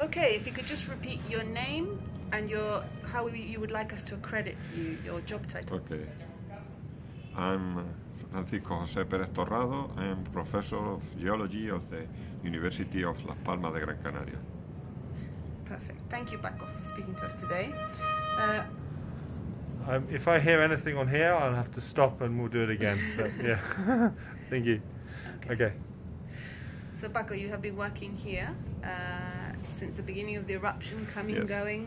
Okay, if you could just repeat your name and your how you would like us to accredit you, your job title. Okay. I'm Francisco José Pérez Torrado. I'm professor of geology of the University of Las Palmas de Gran Canaria. Perfect. Thank you, Paco, for speaking to us today. Uh, Um, if I hear anything on here, I'll have to stop and we'll do it again. But yeah, thank you. Okay. so, Paco, you have been working here uh, since the beginning of the eruption, coming, Yes. going.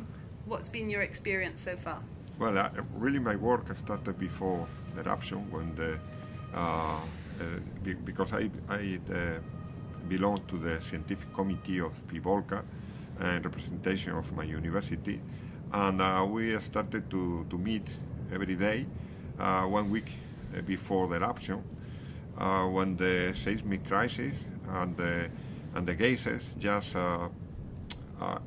What's been your experience so far? Well, uh, really, my work started before the eruption when the uh, uh, be- because I I uh, belong to the scientific committee of PEVOLCA and representation of my university, and uh, we started to, to meet every day, uh, one week uh, before the eruption, uh, when the seismic crisis and the and the gases just uh,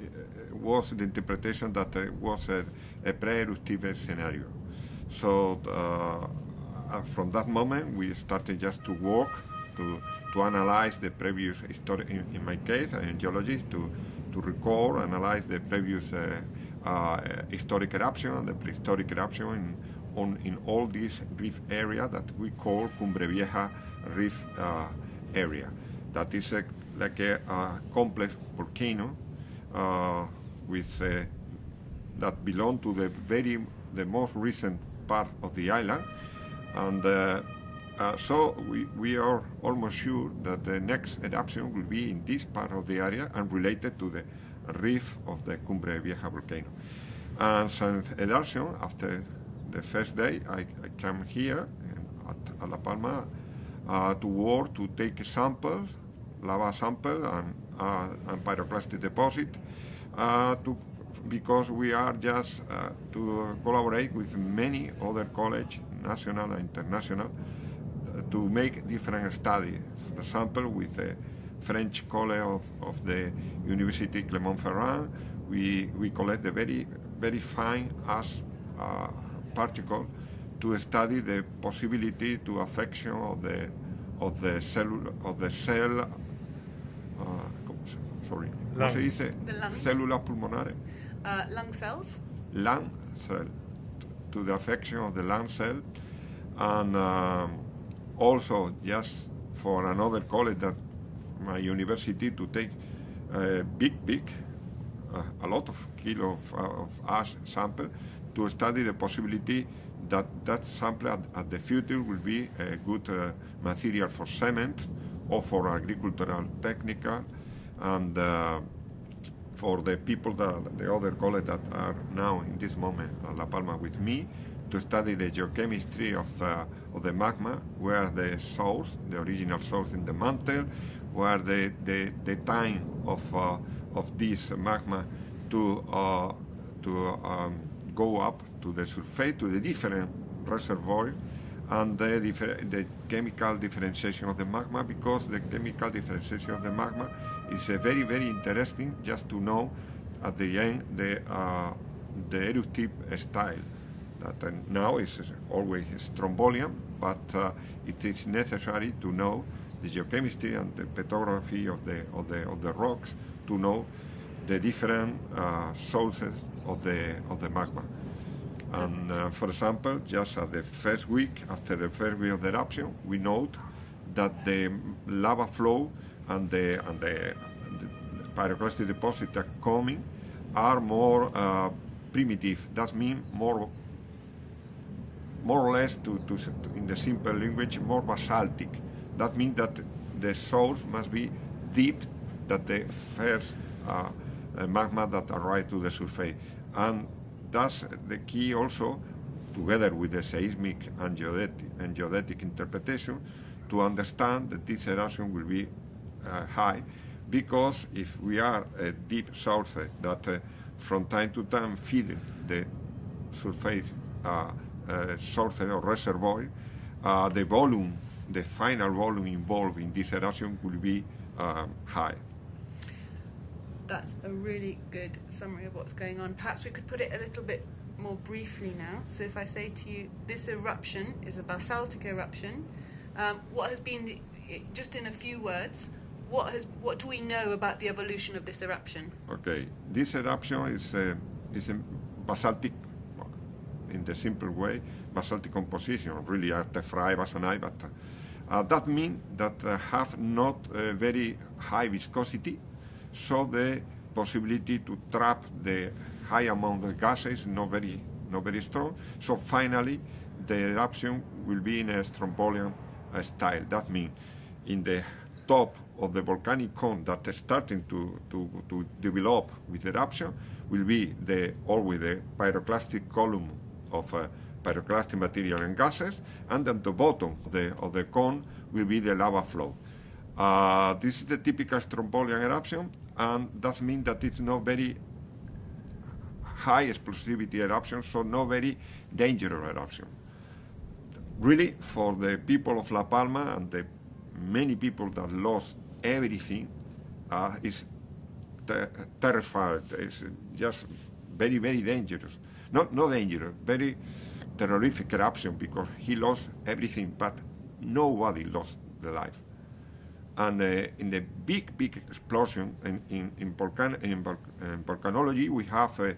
was the interpretation that it was a, a pre-eruptive scenario. So uh, uh, from that moment, we started just to work to, to analyze the previous history. In, in my case, I am geologist to to record, analyze the previous uh, uh, historic eruption the prehistoric eruption in, on in all this reef area that we call Cumbre Vieja Reef uh, area. That is a, like a, uh complex volcano with uh, that belong to the very the most recent part of the island, and uh, uh, so we, we are almost sure that the next eruption will be in this part of the area and related to the reef of the Cumbre Vieja volcano. And since eruption, after the first day, I, I come here at, La Palma uh, to work to take samples, lava sample and, uh, and pyroclastic deposit, uh, to, because we are just uh, to collaborate with many other college, national and international, uh, to make different studies. For example, with the French college of, of the University Clermont-Ferrand, we, we collect the very, very fine ash uh, particle to study the possibility to affection of the of the cell of the cell uh, sorry ¿cómo se Lung. dice células pulmonares Uh, lung cells. lung cell t- to the affection of the lung cell and um, also just for another college that my university to take a big big uh, a lot of kilo of, uh, of ash sample to study the possibility that that sample at, at the future will be a good uh, material for cement or for agricultural technical and uh, for the people that the other college that are now in this moment at La Palma with me to study the geochemistry of, uh, of the magma, where the source, the original source in the mantle, where the, the, the time of, uh, of this magma to, uh, to um, go up to the surface, to the different reservoir, and the, the chemical differentiation of the magma, because the chemical differentiation of the magma is uh, very, very interesting just to know at the end the, uh, the eruptive style. That uh, now is always strombolian, but uh, it is necessary to know the geochemistry and the petrography of the, of the, of the rocks to know the different uh, sources of the, of the magma. And uh, for example, just at the first week after the first week of the eruption, we note that the lava flow and the, and the, the pyroclastic deposits that coming are more uh, primitive. That means more, more or less, to, to, to- in the simple language, more basaltic. That means that the source must be deep, that the first uh, uh, magma that arrived to the surface. And that's the key also, together with the seismic and geodetic, and geodetic interpretation, to understand that this eruption will be high, because if we are a deep source that uh, from time to time feed the surface uh, uh, source or reservoir, uh, the volume, the final volume involved in this eruption will be um, high. That's a really good summary of what's going on. Perhaps we could put it a little bit more briefly now. So, if I say to you, this eruption is a basaltic eruption, um, what has been, the, just in a few words, what has what do we know about the evolution of this eruption? Okay, this eruption is a, is a basaltic, in the simple way, basaltic composition, really artefry basanite, but uh, that means that uh, have not very high viscosity, so the possibility to trap the high amount of gases not very not very strong. So finally, the eruption will be in a strombolian uh, style. That means in the top of the volcanic cone that is starting to, to, to develop with eruption will be the always the pyroclastic column of uh, pyroclastic material and gases, and at the bottom of the, of the cone will be the lava flow. Uh, this is the typical strombolian eruption, and that means that it's not very high explosivity eruption, so not very dangerous eruption. Really, for the people of La Palma and the many people that lost everything, uh, is ter- terrified. It's just very, very dangerous. Not, not dangerous, very terrific eruption because he lost everything, but nobody lost the life. And uh, in the big, big explosion in, in, in, volcan- in, vol- in volcanology, we have uh,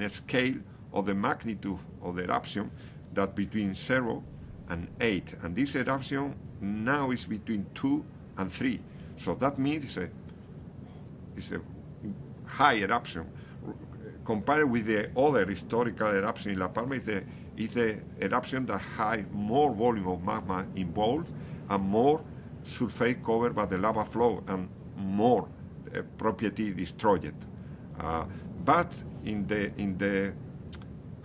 a scale of the magnitude of the eruption that between 0 and 8. And this eruption now is between 2 and 3. So that means it's a, a high eruption. Compared with the other historical eruption in La Palma, it's the, eruption that has more volume of magma involved and more surface covered by the lava flow and more uh, property destroyed. Uh, but in the in the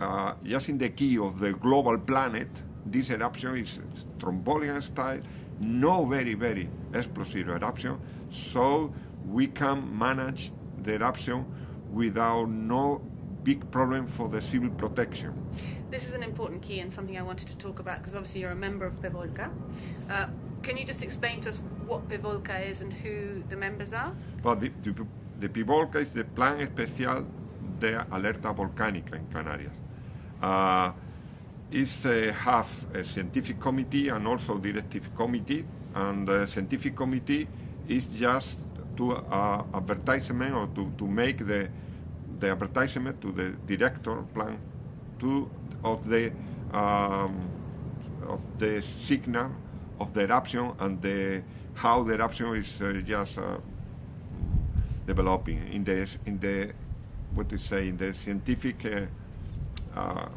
uh, just in the key of the global planet, this eruption is strombolian style, no very very explosive eruption, so we can manage the eruption without no big problem for the civil protection. This is an important key and something I wanted to talk about because obviously you're a member of PEVOLCA. Uh, can you just explain to us what PEVOLCA is and who the members are? Well, the, the, the PEVOLCA is the Plan Especial de Alerta Volcánica in Canarias. Uh, it's uh, have a scientific committee and also directive committee, and the scientific committee is just to uh, advertisement or to, to make the the advertisement to the director plan to of the um, of the signal of the eruption and the how the eruption is uh, just uh, developing in the in the what to say in the scientific uh, uh,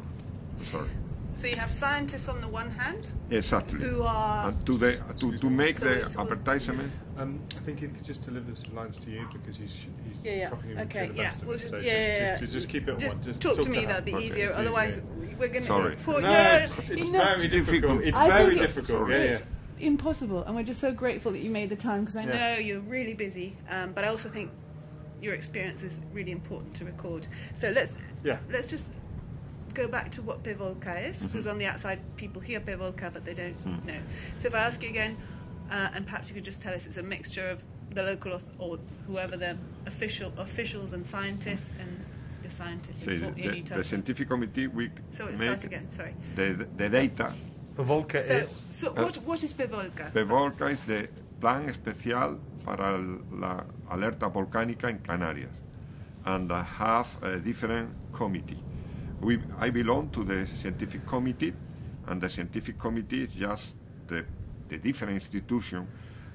sorry So you have scientists on the one hand exactly who are and to the to, to make So the advertisement Um, I think he could just deliver some lines to you because he's he's Yeah, yeah. copying him Okay, to the yeah. best of We'll just, So yeah, just, yeah, just, yeah. just keep it on Just one. Just talk, to to me, her. that'd be Okay, easier. it's Otherwise, easier. we're going to. Sorry. Poor, No, no, no, it's, it's you know, very difficult. difficult. It's I very difficult. Sorry. Yeah, yeah. It's impossible, and we're just so grateful that you made the time because I Yeah. know you're really busy. Um, but I also think your experience is really important to record. So let's Yeah. let's just go back to what Pevolca is, mm-hmm. because on the outside people hear Pevolca but they don't mm. know. So if I ask you again, uh, and perhaps you could just tell us, it's a mixture of the local auth- or whoever the official officials and scientists and the scientists. say, inform- you the, need the scientific committee we so it make starts again. Sorry. the, the data Pevolca So, is. so uh, what what is Pivolka? PEVOLCA es de Plan Especial para la Alerta Volcánica en Canarias and I have a different committee. We, I belong to the scientific committee and the scientific committee is just the, the different institution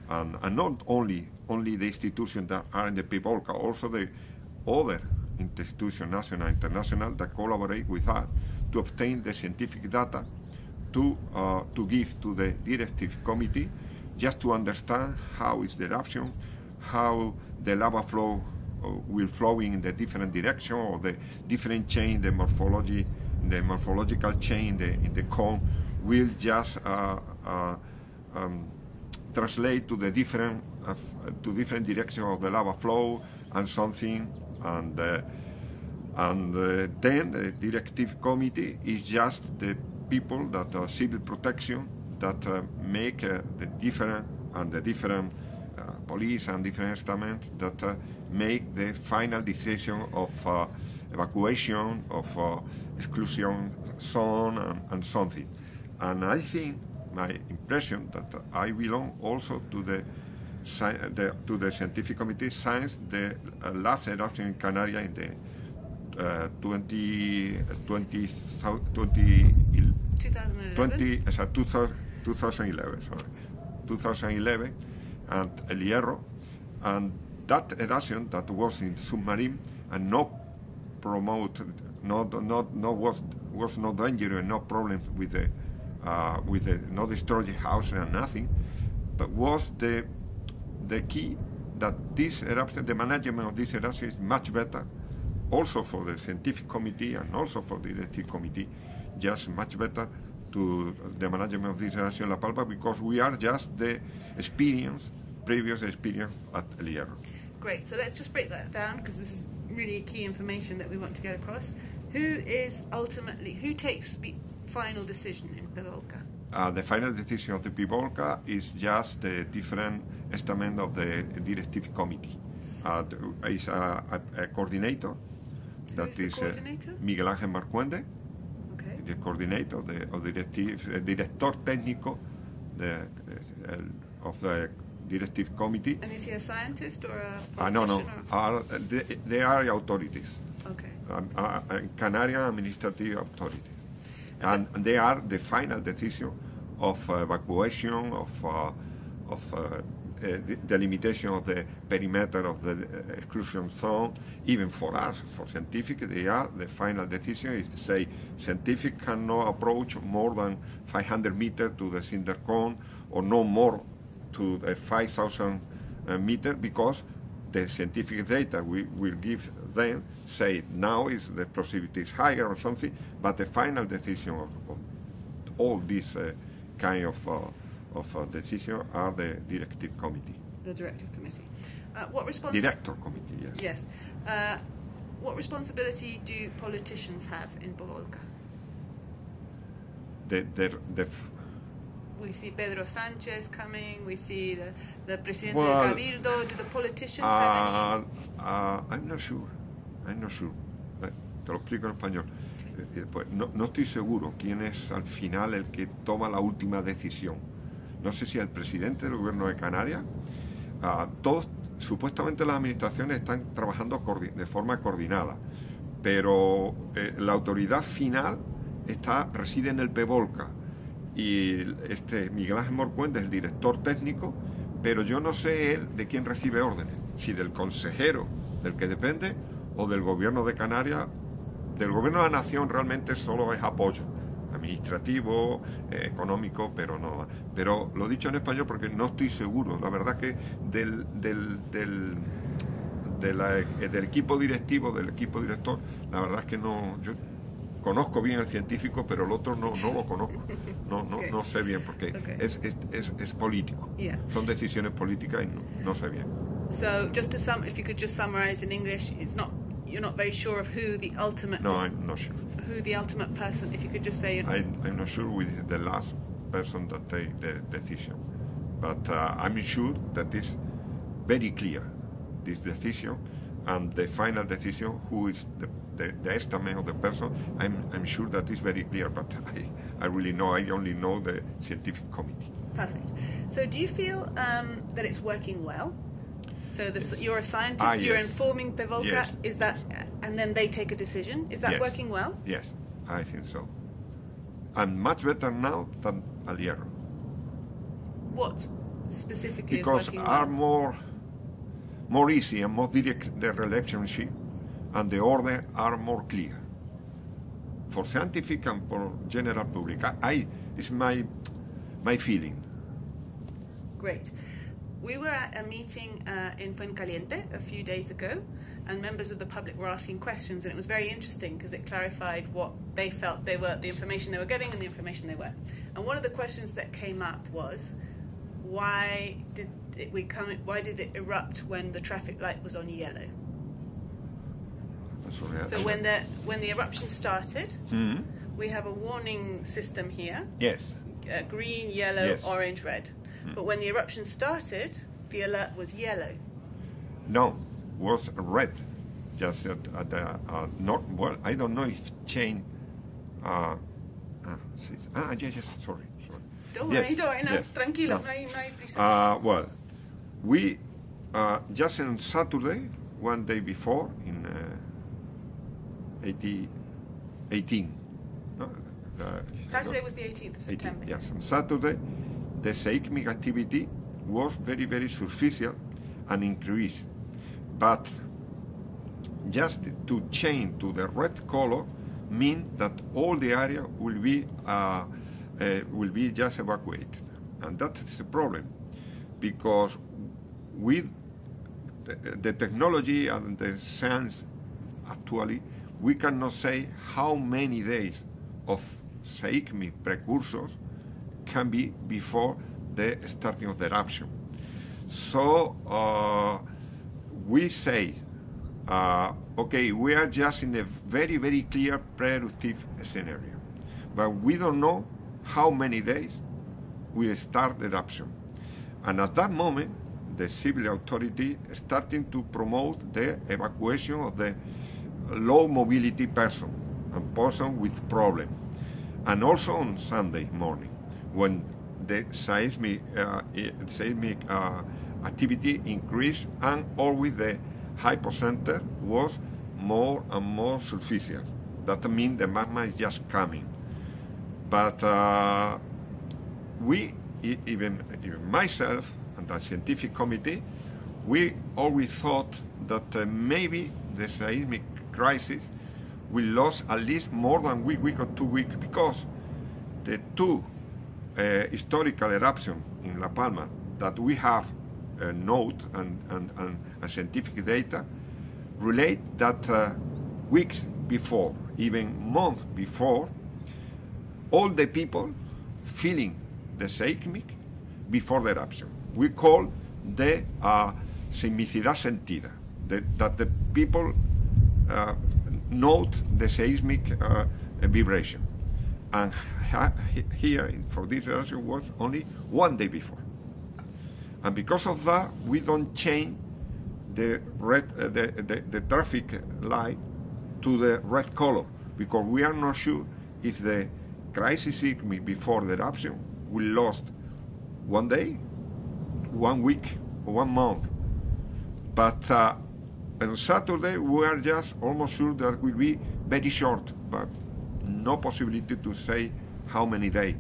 and, and not only only the institutions that are in the PEVOLCA, also the other institutions, national international, that collaborate with us to obtain the scientific data to, uh, to give to the directive committee just to understand how is the eruption, how the lava flow will flow in the different direction or the different chain, the morphology, the morphological chain in the, in the cone will just uh, uh, um, translate to the different uh, to different direction of the lava flow and something and uh, and uh, then the directive committee is just the people that are civil protection that uh, make uh, the different and the different uh, police and different instruments that uh, make the final decision of uh, evacuation, of uh, exclusion zone, and, and something. And I think my impression that I belong also to the sci- the, to the scientific committee since the uh, last eruption in Canarias in the uh, 20, 20, 20, 2011. 20, uh, 2000, 2011, sorry, 2011, and El Hierro, and that eruption that was in the submarine and no promote, not not no was was no danger and no problem with the uh, with the no destroy the house and nothing, but was the the key that this eruption, the management of this eruption is much better, also for the scientific committee and also for the directive committee, just much better to the management of this eruption La Palma because we are just the experience, previous experience at El Hierro. Great. So let's just break that down because this is really key information that we want to get across. Who is ultimately who takes the final decision in Pevolca? Uh, the final decision of the PEVOLCA is just the different estimate of the directive committee. Uh, is a, a, a coordinator that Who's is uh. Miguel Ángel Morcuende, Okay. the coordinator of the of directive, uh, director técnico the, uh, of the directive committee. And is he a scientist or a Uh, no, no, are, they, they are authorities. Okay. um, uh, uh, Canarian administrative authority. And, and they are the final decision of uh, evacuation, of, uh, of uh, uh, the delimitation of the perimeter of the uh, exclusion zone, even for us, for scientific, they are the final decision is to say scientific cannot approach more than 500 meters to the cinder cone or no more to the 5,000 uh, meter because the scientific data we will give them say now is the explosivity is higher or something, but the final decision of, of all these uh, kind of, uh, of uh, decision are the directive committee, The directive committee. Uh, what responsibility? director committee, yes. Yes. Uh, what responsibility do politicians have in Pevolca? The, the, the, We see Pedro Sanchez coming. We see the, the presidente Well, Cabildo. Do the politicians have uh, uh, I'm not sure, I'm not sure. Eh, Te lo explico en español. Eh, eh, pues, no, no estoy seguro quién es al final el que toma la última decisión. No sé si el presidente del gobierno de Canarias. ah, todos, supuestamente las administraciones están trabajando de forma coordinada, pero eh, la autoridad final está, reside en el PEVOLCA y este Miguel Ángel Morcuende es el director técnico, pero yo no sé él de quién recibe órdenes, si del consejero del que depende o del gobierno de Canarias. Del gobierno de la nación realmente solo es apoyo administrativo, eh, económico, pero no. Pero lo dicho en español porque no estoy seguro. La verdad que del, del, del, eh, del equipo directivo, del equipo director, la verdad es que no. Yo conozco bien el científico, pero el otro no, no lo conozco. No, no, Ok. no sé bien porque Ok. es, es, es, es político. Yeah. Son decisiones políticas y no, no sé bien. So, just to sum, if you could just summarize in English, it's not you're not very sure of who the ultimate No, I'm not sure. who the ultimate person. If you could just say, I, I'm not sure with the last person that take the decision, but uh, I'm sure that is very clear this decision and the final decision who is the, the, the estimate of the person. I'm, I'm sure that is very clear, but I, I really know I only know the scientific committee. perfect. So, do you feel um, that it's working well? So, the, Yes. you're a scientist. Ah, you're informing Pevolca. Yes, Is that, and then they take a decision. Is that Yes. working well? Yes, I think so. And much better now than El Hierro. What specifically because are well? more more easy and more direct the relationship and the order are more clear for scientific and for general public I, I it's my my feeling Great. We were at a meeting uh, in Fuencaliente a few days ago, and members of the public were asking questions, and it was very interesting because it clarified what they felt they were, the information they were getting, and the information they were. And one of the questions that came up was, why did it, we come? Why did it erupt when the traffic light was on yellow? So when the when the eruption started, Hmm? we have a warning system here: yes uh, green, yellow, Yes. orange, red. But when the eruption started, the alert was yellow. no was red just at, at the uh, not well I don't know if change uh, ah, ah yes yes sorry sorry Don't Yes, worry, don't worry, no, yes, tranquilo, no. no hay, no hay prisa. Uh, well, we uh, just on Saturday, one day before, in uh, 80, 18. No, uh, Saturday was the 18th of 18, September. yes, on Saturday, the seismic activity was very, very superficial and increased. But just to change to the red color mean that all the area will be uh, uh, will be just evacuated, and that is the problem, because with the, the technology and the science, actually, we cannot say how many days of seismic precursors can be before the starting of the eruption. So uh, we say, uh, okay, we are just in a very, very clear productive scenario, but we don't know how many days will start the eruption. And at that moment, the civil authority starting to promote the evacuation of the low mobility person and person with problem. And also on Sunday morning, when the seismic, uh, seismic uh, activity increased and always the hypocenter was more and more superficial. That means the magma is just coming. But uh, we, even, even myself and the scientific committee, we always thought that uh, maybe the seismic crisis will last at least more than week, week or two weeks because the two uh, historical eruptions in La Palma that we have uh, note and, and, and, scientific data relate that uh, weeks before, even months before, all the people feeling the seismic before the eruption. We call the uh, seismicidad sentida, the, that the people note the seismic uh, vibration. And here, for this eruption, was only one day before. And because of that, we don't change the red, uh, the, the, the traffic light to the red color because we are not sure if the crisis before the eruption will last one day, one week, or one month. But uh, on Saturday, we are just almost sure that will be very short, but no possibility to say how many days.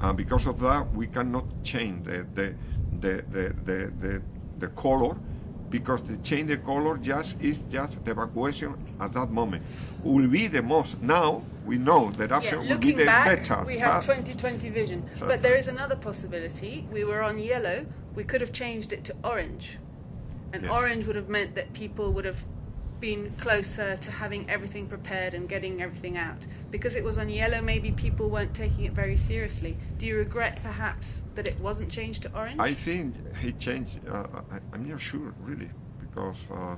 Uh, because of that, we cannot change the, the, the, the, the, the, the color because the change the color just is just the evacuation at that moment. Will be the most now we know that option yeah, will be the back, better. We have 2020 vision. But there is another possibility. We were on yellow, we could have changed it to orange. And yes. orange would have meant that people would have been closer to having everything prepared and getting everything out. Because it was on yellow, maybe people weren't taking it very seriously. Do you regret perhaps that it wasn't changed to orange? I think he changed, uh, I, am not sure really, because uh,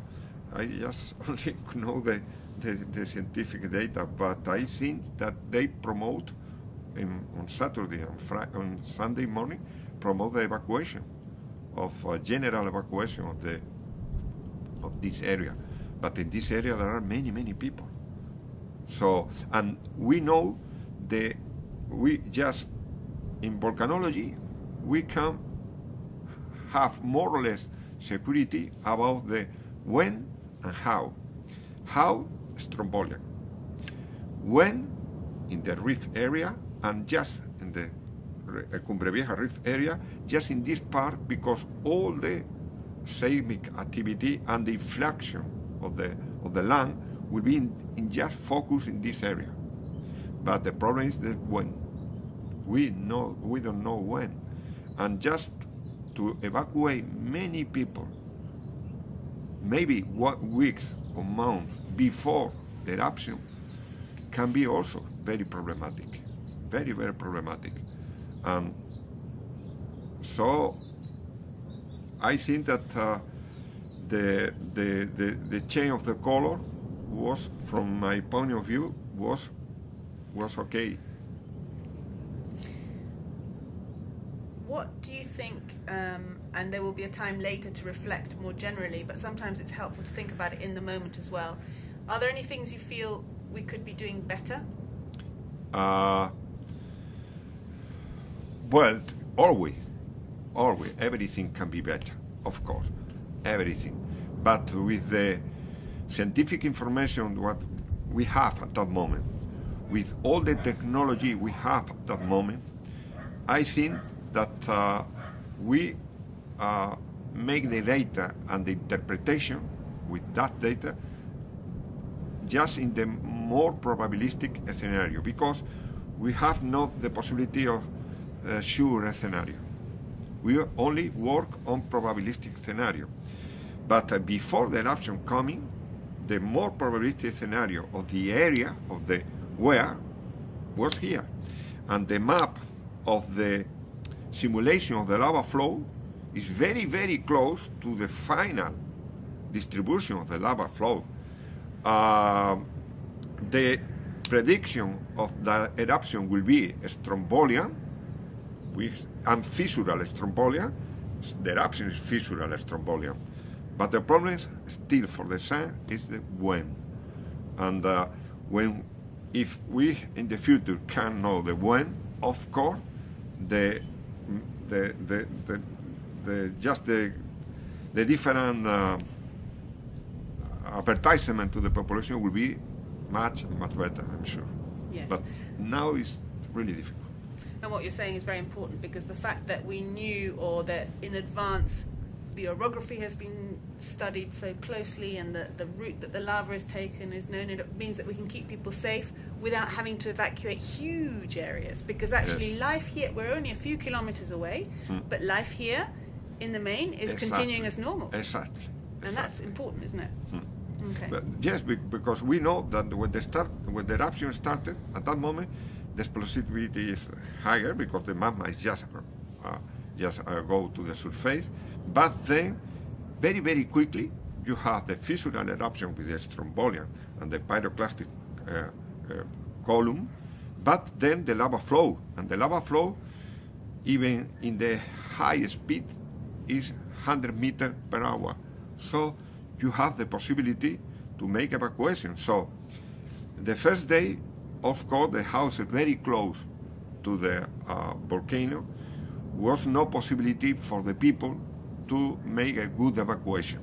I just only know the, the, the, scientific data, but I think that they promote in, on Saturday and Friday, on Sunday morning, promote the evacuation of uh, general evacuation of the of this area but in this area there are many, many people. So, and we know the, we just, in volcanology, we can have more or less security about the when and how. How, Strombolian. When, in the rift area, and just Eh, cumbre Vieja rift area, just in this part, because all the seismic activity and the inflection of the, of the land will be in, in just focus in this area. But the problem is that when we know we don't know when, and just to evacuate many people, maybe what weeks or months before the eruption, can be also very problematic, very very problematic. Um, so I think that uh, the, the, the, the change of the color was, from my point of view, was, was okay. What do you think, um, and there will be a time later to reflect more generally, but sometimes it's helpful to think about it in the moment as well. Are there any things you feel we could be doing better? Uh, well, always, always, everything can be better of course, everything. But with the scientific information what we have at that moment, with all the technology we have at that moment, I think that uh, we uh, make the data and the interpretation with that data just in the more probabilistic scenario. Because we have not the possibility of sure scenario. We only work on probabilistic scenario. But uh, before the eruption coming, the more probabilistic scenario of the area of the where was here. And the map of the simulation of the lava flow is very, very close to the final distribution of the lava flow. Uh, the prediction of the eruption will be a strombolian with, and fissural strombolian. The eruption is fissural strombolian. But the problem is still for the sun is the when. And uh, when, if we in the future can know the when, of course, the, the, the, the, the just the, the different uh, advertisement to the population will be much, much better, I'm sure. Yes. But now it's really difficult. And what you're saying is very important because the fact that we knew or that in advance the orography has been studied so closely and the, the route that the lava is taken is known, it means that we can keep people safe without having to evacuate huge areas. Because actually, Yes. life here, we're only a few kilometers away, hmm. but life here in the main is continuing as normal. Exactly. And that's important, isn't it? Hmm. Okay. But yes, because we know that when the start, when the eruption started, at that moment, the explosivity is higher because the magma is just uh, just uh, go to the surface. But then, very very quickly, you have the fissural eruption with the strombolian and the pyroclastic uh, uh, column. But then the lava flow, and the lava flow, even in the high speed, is 100 meters per hour. So you have the possibility to make evacuation. So the first day, of course, the house very close to the uh, volcano. Was no possibility for the people to make a good evacuation.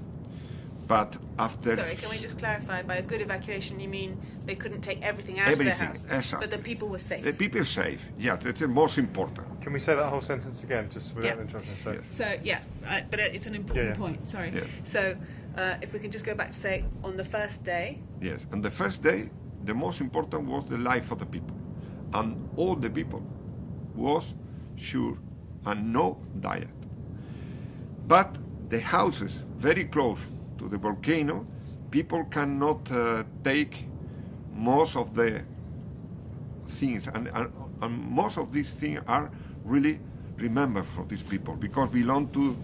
But after Sorry, can we just clarify? By a good evacuation, you mean they couldn't take everything out Everything, of their house, exactly. but the people were safe. the people were safe, yeah, that's the most important. Can we say that whole sentence again, just without Yeah. interrupting? So, Yes. So yeah, uh, but it's an important Yeah, yeah. point. Sorry. Yes. So uh, if we can just go back to say on the first day, Yes, on the first day, the most important was the life of the people, and all the people was sure and no diet. But the houses very close to the volcano, people cannot uh, take most of the things, and, and, and most of these things are really remembered for these people because belong to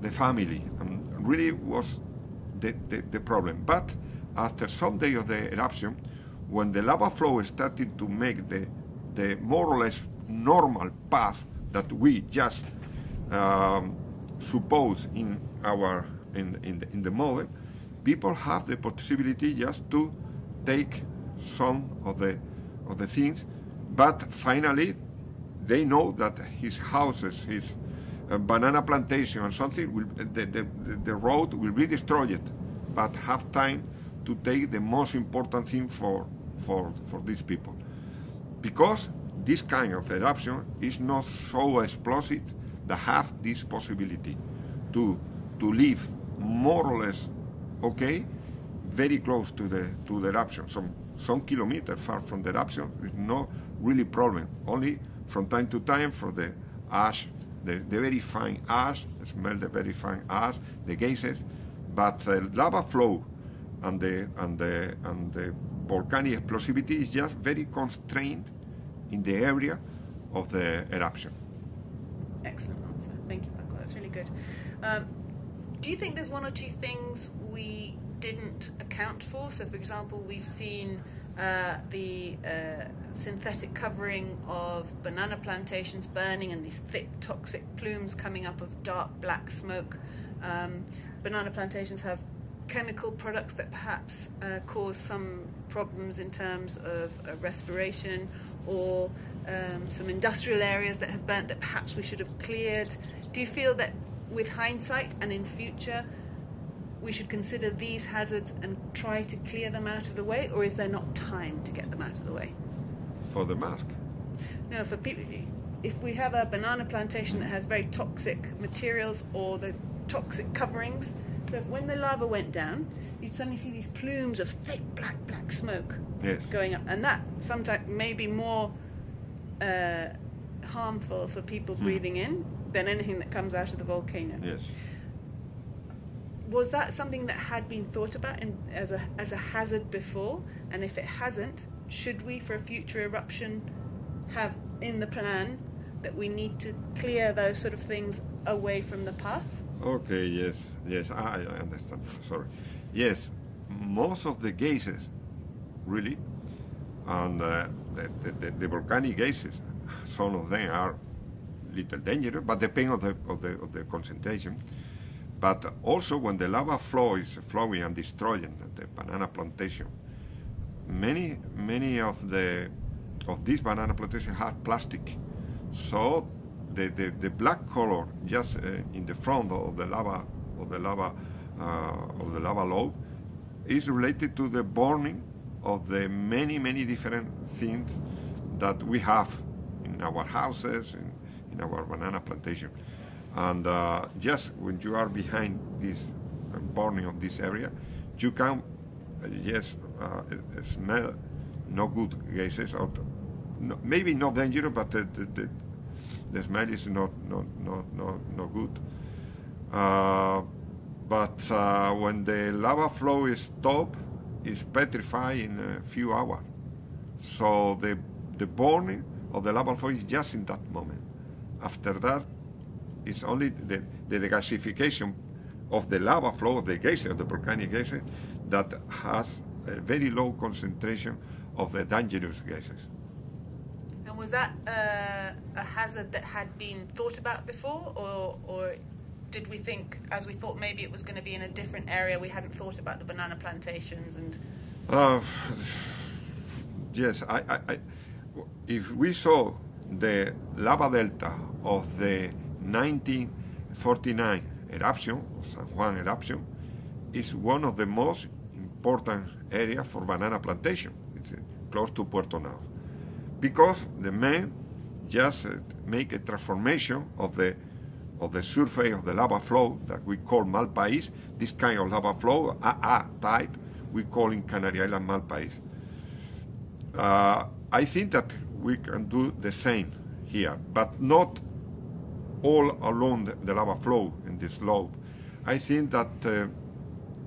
the family, and really was the, the, the problem. But after some day of the eruption, when the lava flow started to make the, the more or less normal path that we just um, suppose in our in, in, the, in the model, people have the possibility just to take some of the of the things, but finally they know that his houses, his uh, banana plantation or something will the, the, the- the road will be destroyed, but have time to take the most important thing for for for these people. Because this kind of eruption is not so explosive that have this possibility to to live more or less okay very close to the to the eruption. Some some kilometers far from the eruption is no really problem. Only from time to time for the ash the, the very fine ash smell the very fine ash the gases but the lava flow and the and the and the volcanic explosivity is just very constrained in the area of the eruption. excellent answer. Thank you, Paco. That's really good. Um, do you think there's one or two things we didn't account for? So, for example, we've seen uh, the uh, synthetic covering of banana plantations burning and these thick toxic plumes coming up of dark black smoke. Um, banana plantations have chemical products that perhaps uh, cause some problems in terms of uh, respiration or um, some industrial areas that have burnt that perhaps we should have cleared. Do you feel that with hindsight and in future, we should consider these hazards and try to clear them out of the way, or is there not time to get them out of the way? For the mask. No, for people, if we have a banana plantation that has very toxic materials or the toxic coverings, so when the lava went down, you'd suddenly see these plumes of thick black, black smoke Yes. going up, and that sometimes may be more uh, harmful for people breathing in than anything that comes out of the volcano. Yes. Was that something that had been thought about in, as a as a hazard before? And if it hasn't, should we, for a future eruption, have in the plan that we need to clear those sort of things away from the path? Okay, yes, yes, I, I understand. Sorry. Yes, most of the gases, really, and uh, the, the, the, volcanic gases, some of them are little dangerous, but depend on the, of the, of the concentration. But also when the lava flow is flowing and destroying the, banana plantation, many, many of the of these banana plantations have plastic. So the, the, the black color just uh, in the front of the lava of the lava of the lava lobe is related to the burning of the many many different things that we have in our houses in, in our banana plantation and uh, just when you are behind this uh, burning of this area you can uh, yes uh, smell no good gases or no, maybe not dangerous but the, the, the the smell is not not not not, not good. But uh, when the lava flow is stopped, it's petrified in a few hours. So the the burning of the lava flow is just in that moment. After that, it's only the, the degasification of the lava flow, of the gases, of the volcanic gases, that has a very low concentration of the dangerous gases. And was that uh, a hazard that had been thought about before, or, or did we think, as we thought maybe it was going to be in a different area, we hadn't thought about the banana plantations and Uh, yes, I, I, I, if we saw the lava delta of the 1949 eruption, San Juan eruption, is one of the most important areas for banana plantation. It's uh, close to Puerto Naos. Because the men just uh, make a transformation of the of the surface of the lava flow that we call Malpais, this kind of lava flow, AA type, we call in Canary Island Malpais. Uh, I think that we can do the same here, but not all along the, the lava flow in this slope. I think that uh,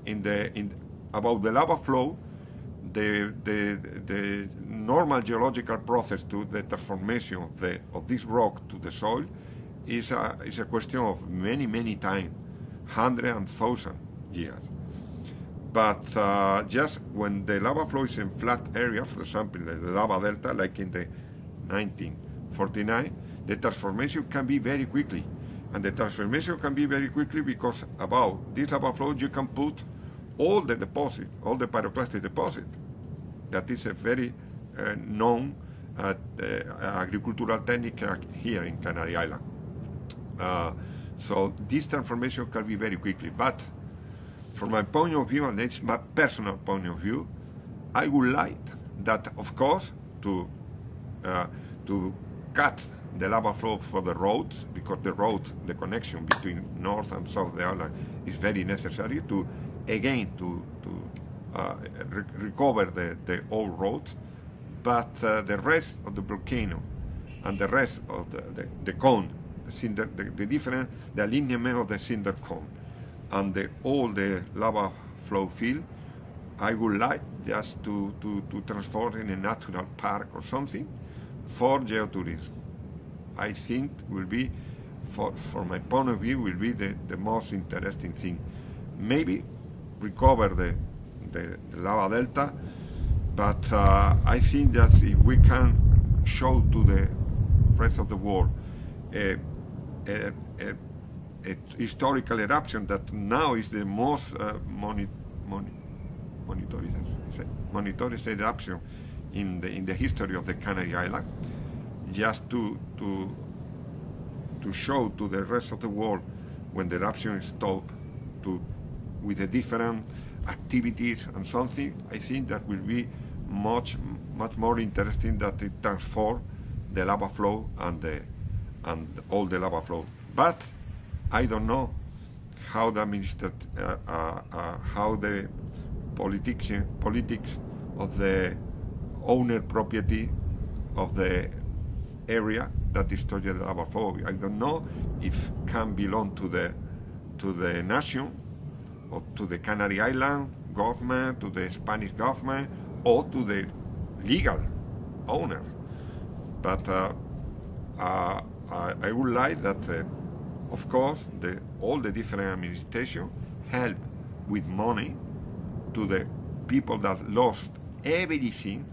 in the in about the lava flow, the, the the normal geological process to the transformation of the of this rock to the soil is a is a question of many many time, hundred and thousand years. But uh, just when the lava flow is in flat area, for example, the lava delta, like in the 1949, the transformation can be very quickly. And the transformation can be very quickly because about this lava flow you can put all the deposit, all the pyroclastic deposit. That is a very uh, known uh, agricultural technique here in Canary Island. Uh, so this transformation can be very quickly. But from my point of view, and it's my personal point of view, I would like that, of course, to uh, to cut the lava flow for the roads because the road, the connection between north and south of the island is very necessary to again to to uh, re- recover the, the old road, but uh, the rest of the volcano and the rest of the, the, the cone, cinder, the, the different the alignment of the cinder cone and the, all the lava flow field, I would like just to, to, to transform in a natural park or something for geotourism. I think will be, for, for my point of view, will be the, the most interesting thing. Maybe recover the, the, the lava delta, but uh, I think that if we can show to the rest of the world a, a, a, a historical eruption that now is the most uh, moni- moni- eruption in the in the history of the Canary Island, just to to to show to the rest of the world when the eruption stopped to with the different activities and something, I think that will be much much more interesting that it transform the lava flow and the and all the lava flow. But I don't know how the administrat- uh, uh, uh, how the politics politics of the owner property of the area that destroyed the lava flow. I don't know if can belong to the to the nation or to the Canary Island government, to the Spanish government, or to the legal owner. But uh, uh, I, I, would like that, uh, of course, the, all the different administration help with money to the people that lost everything,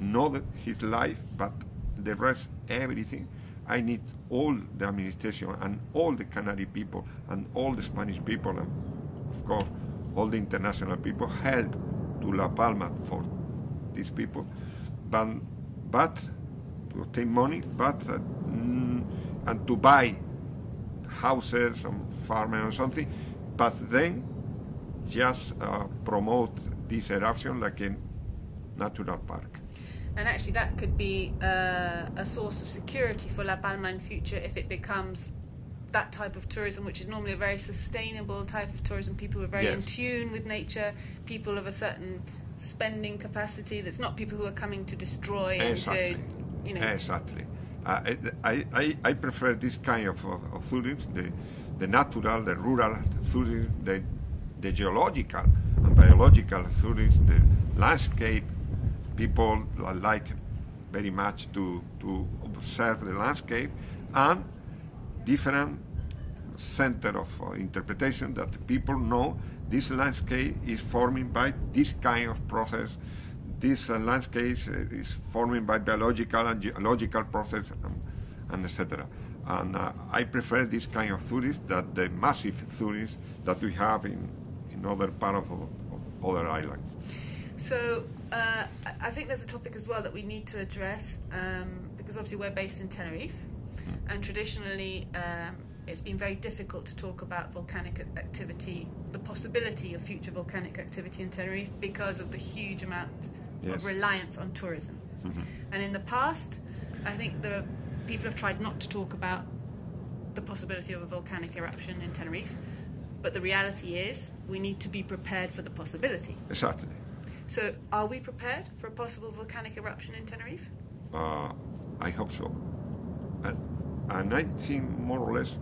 not his life, but the rest, everything. I need all the administration and all the Canary people and all the Spanish people and, of course, all the international people help to La Palma for these people, but, but to obtain money, but uh, mm, and to buy houses and farming or something, but then just uh, promote this eruption like a natural park. And actually, that could be uh, a source of security for La Palma in future if it becomes that type of tourism, which is normally a very sustainable type of tourism. People who are very yes. in tune with nature, people of a certain spending capacity. That's not people who are coming to destroy exactly. and to, Exactly. Uh, I, I, I prefer this kind of, of, of tourism, the, the natural, the rural tourism, the, the geological and biological tourism, the landscape. People like very much to, to observe the landscape and different center of uh, interpretation that people know this landscape is forming by this kind of process. This uh, landscape uh, is forming by biological and geological process and, and etc. And uh, I prefer this kind of theories that the massive theories that we have in, in other parts of, of other islands. So uh, I think there's a topic as well that we need to address um, because obviously we're based in Tenerife and traditionally, um, it's been very difficult to talk about volcanic activity, the possibility of future volcanic activity in Tenerife because of the huge amount yes. of reliance on tourism. Mm-hmm. And in the past, I think the people have tried not to talk about the possibility of a volcanic eruption in Tenerife, but the reality is we need to be prepared for the possibility. Exactly. So, are we prepared for a possible volcanic eruption in Tenerife? Uh, I hope so. And and I think more or less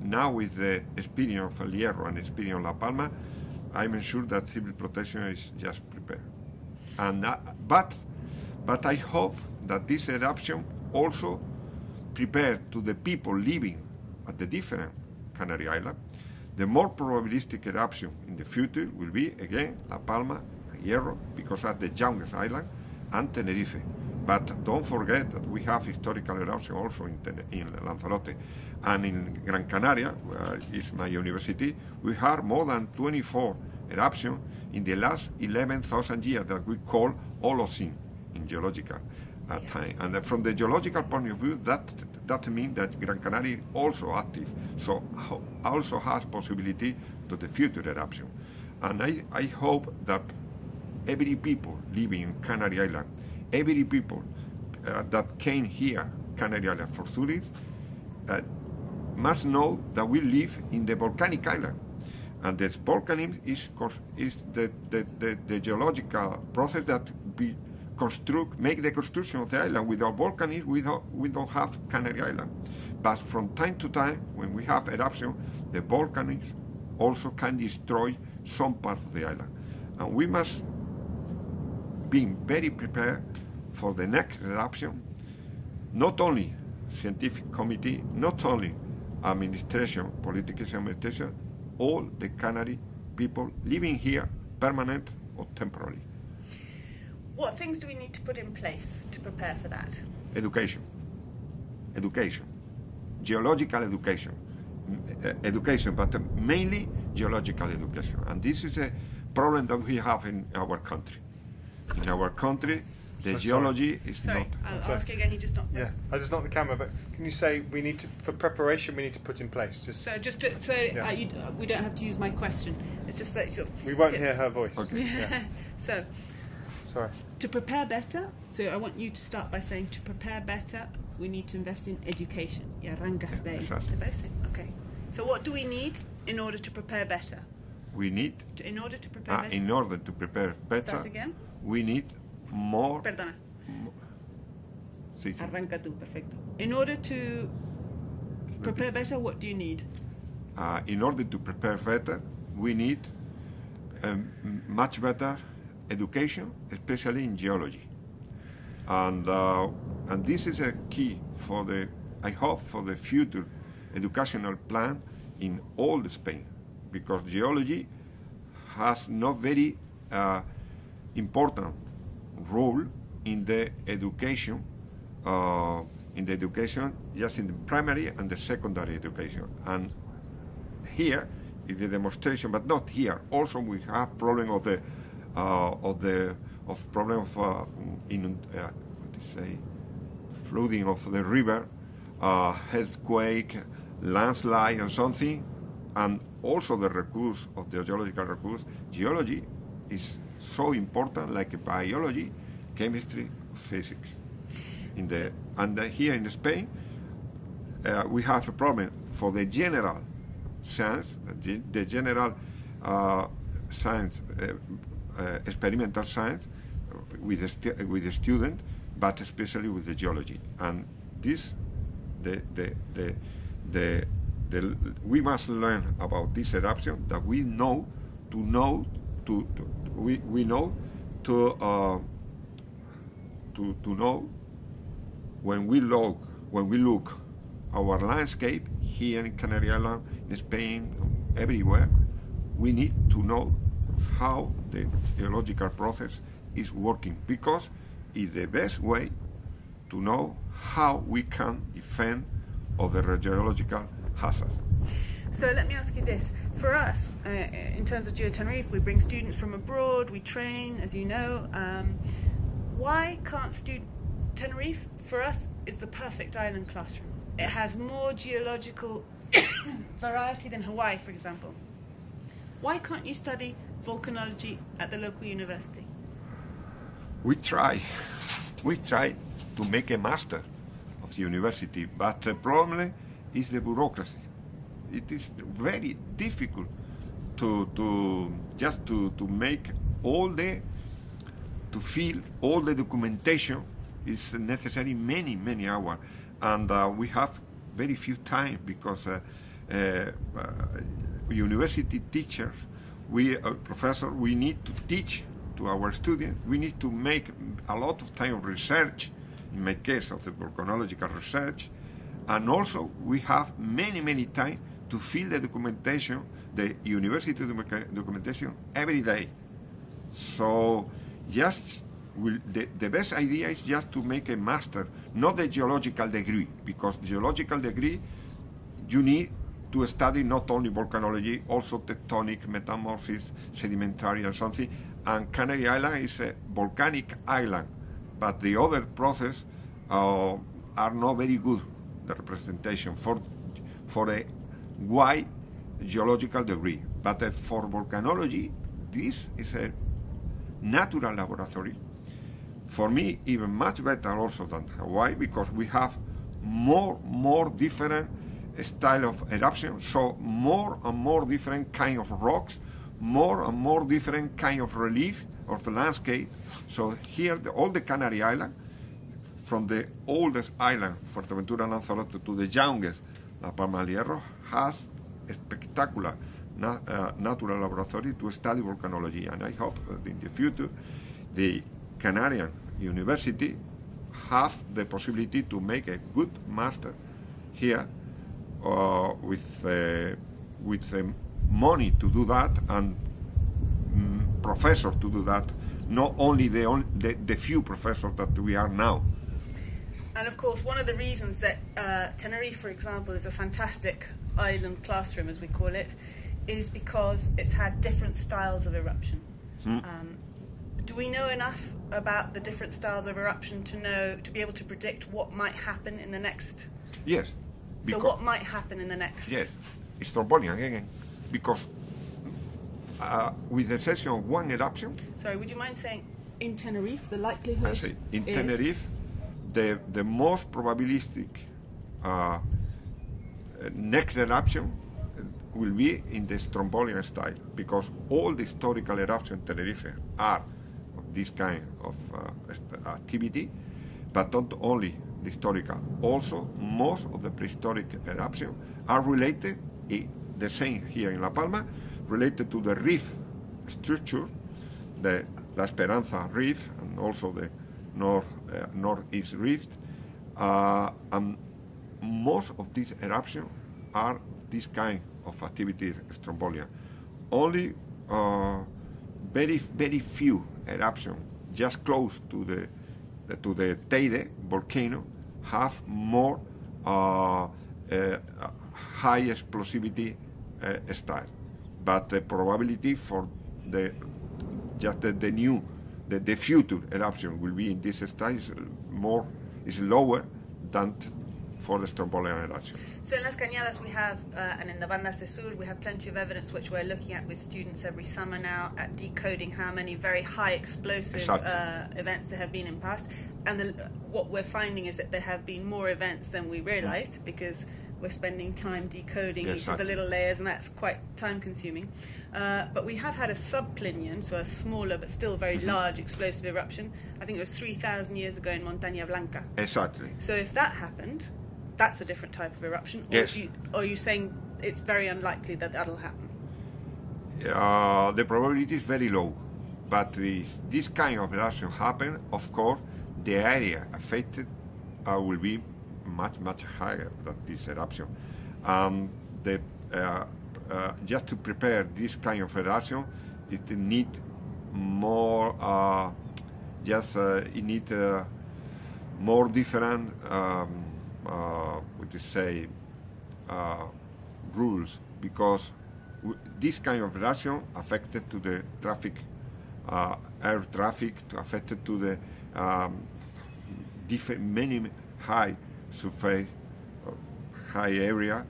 now with the experience of El Hierro and experience of La Palma, I'm sure that civil protection is just. And uh, but but I hope that this eruption also prepared to the people living at the different Canary Islands. The more probabilistic eruption in the future will be again La Palma and Hierro because that's the youngest island and Tenerife. But don't forget that we have historical eruption also in, in Lanzarote. And in Gran Canaria, where is my university, we have more than 24 eruptions in the last 11,000 years that we call Holocene in geological uh, time. And from the geological point of view, that that means that Gran Canaria is also active, so also has possibility to the future eruption. And I, I hope that every people living in Canary Island every people uh, that came here, Canary Island for tourists, uh, must know that we live in the volcanic island. And this volcanism is, is the, the, the, the, geological process that we construct, make the construction of the island. Without volcanism, we don't, we don't have Canary Island. But from time to time, when we have eruption, the volcanism also can destroy some part of the island. And we must be very prepared for the next eruption, not only scientific committee, not only administration, political administration, all the Canary people living here, permanent or temporarily. What things do we need to put in place to prepare for that? Education. Education. Geological education. Uh, education, but mainly geological education. And this is a problem that we have in our country. In our country, The So sorry. geology is Sorry, not. I'll Sorry. ask you again. He just not. Yeah, I just knocked the camera, but can you say we need to for preparation? We need to put in place. Just So just to, so Yeah. uh, you, uh, we don't have to use my question. It's just that you. we won't yeah. hear her voice. Okay. Yeah. So Sorry. to prepare better, so I want you to start by saying to prepare better, we need to invest in education. Y arrancas de ahí. Exacto. ¿Te parece? Okay. So what do we need in order to prepare better? We need, To, in order to prepare uh, better. in order to prepare better, Start again. we need more. Perdona. Sí, sí. Arranca tú, perfecto. In order to prepare better, what do you need? Uh, in order to prepare better, we need um, much better education, especially in geology. And, uh, and this is a key for the, I hope, for the future educational plan in all the Spain, because geology has not very uh, important role in the education, uh, in the education, just in the primary and the secondary education. And here is the demonstration, but not here. Also, we have problem of the uh, of the of problem of uh, in uh, what to say flooding of the river, uh, earthquake, landslide, and something, and also the recurse of the geological recurse. Geology is so important, like biology, chemistry, physics. In the and here in Spain, uh, we have a problem for the general science, the, the general uh, science, uh, uh, experimental science, with the, with the student, but especially with the geology. And this, the, the, the, the, the, we must learn about this eruption that we know to know to, to we, we know to, uh, to, to know when we look when we look our landscape here in Canary Island, in Spain, everywhere, we need to know how the geological process is working because it's the best way to know how we can defend of the geological hazards. So let me ask you this: for us, uh, in terms of GeoTenerife, we bring students from abroad, we train, as you know. Um, why can't student Tenerife for us is the perfect island classroom? It has more geological variety than Hawaii, for example. Why can't you study volcanology at the local university? We try, we try to make a master of the university, but the problem is the bureaucracy. It is very difficult to, to just to, to make all the to fill all the documentation. Is necessary many many hours. And uh, we have very few time because uh, uh, university teachers we uh, professor we need to teach to our students. We need to make a lot of time of research in my case of the volcanological research. And also we have many many time to fill the documentation the university documentation every day so just will, the, the best idea is just to make a master, not a geological degree, because geological degree you need to study not only volcanology, also tectonic, metamorphosis, sedimentary, and something. And Canary Island is a volcanic island, but the other process uh, are not very good. The representation for for a wide geological degree, but uh, for volcanology, this is a natural laboratory. For me, even much better also than Hawaii because we have more more different style of eruption, so more and more different kind of rocks, more and more different kind of relief of the landscape. So here, the, all the Canary Island, from the oldest island, Fuerteventura Lanzarote, to the youngest, La Palma del Hierro, has a spectacular na- uh, natural laboratory to study volcanology. And I hope that in the future, the Canarian University have the possibility to make a good master here uh, with uh, with the money to do that and mm, professor to do that. Not only the, on, the the few professors that we are now. And of course, one of the reasons that uh, Tenerife, for example, is a fantastic island classroom, as we call it, is because it's had different styles of eruption. Um, do we know enough about the different styles of eruption to know to be able to predict what might happen in the next? Yes. So what might happen in the next? Yes, it's Strombolian again, because uh, with the exception of one eruption, Sorry, would you mind saying in Tenerife the likelihood? I say in Tenerife, the the most probabilistic uh, next eruption will be in the Strombolian style, because all the historical eruptions in Tenerife are of this kind of uh, activity, but not only the historical. Also, most of the prehistoric eruptions are related, the same here in La Palma, related to the rift structure, the La Esperanza Rift, and also the north, uh, northeast rift. Uh, and most of these eruptions are this kind of activity, Strombolian. Only uh, very, very few eruptions just close to the to the Teide volcano have more uh, uh, high explosivity style, but the probability for the just the, the new the, the future eruption will be in this is more is lower than for the Strombolian eruption. So in Las Cañadas we have, uh, and in the Bandas del Sur, we have plenty of evidence which we're looking at with students every summer now at decoding how many very high explosive Exactly. uh, events there have been in past. And the, what we're finding is that there have been more events than we realized because we're spending time decoding each of the little layers, and that's quite time consuming. Uh, but we have had a subplinian, so a smaller but still very Mm-hmm. large explosive eruption. I think it was 3,000 years ago in Montaña Blanca. Exactly. So if that happened, that's a different type of eruption. Or, Yes. you, or are you saying it's very unlikely that that'll happen? Uh, the probability is very low, but this, this kind of eruption happen, of course, the area affected uh, will be much, much higher than this eruption. Um, the, uh, uh, just to prepare this kind of eruption, it need more, uh, just uh, it need uh, more different, um, uh, what to say, rules because this kind of eruption affected to the traffic, air traffic, affected to the um, different many high surface, uh, high area,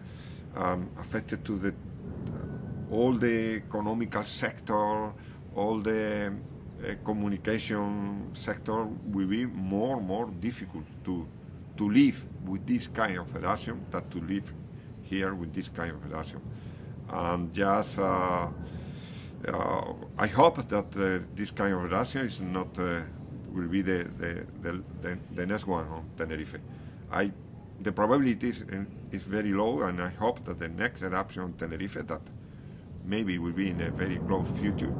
um, affected to the all the economical sector, all the uh, communication sector will be more and more difficult to to live with this kind of eruption than to live here with this kind of eruption. And just, uh, uh, I hope that uh, this kind of eruption is not uh, will be the the, the, the the next one on Tenerife. I, the probability is, uh, is very low, and I hope that the next eruption on Tenerife that maybe will be in a very close future,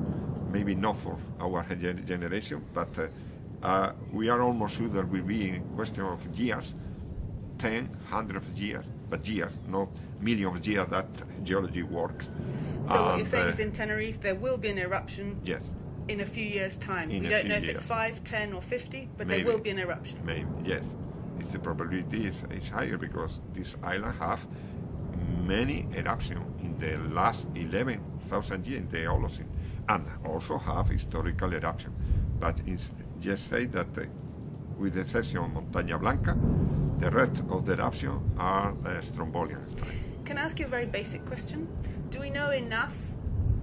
maybe not for our generation, but uh, uh, we are almost sure that will be in question of years, 10, hundreds of years, but years, not millions of years that geology works. So what you're saying uh, is in Tenerife there will be an eruption yes, in a few years' time. In we don't know if years. it's 5, 10 or 50, but Maybe. there will be an eruption. maybe yes. The probability is, is higher because this island have many eruptions in the last 11,000 years in the Holocene, and also have historical eruption. But it's just say that uh, with the exception of Montaña Blanca, the rest of the eruptions are uh, Strombolian. Can I ask you a very basic question? Do we know enough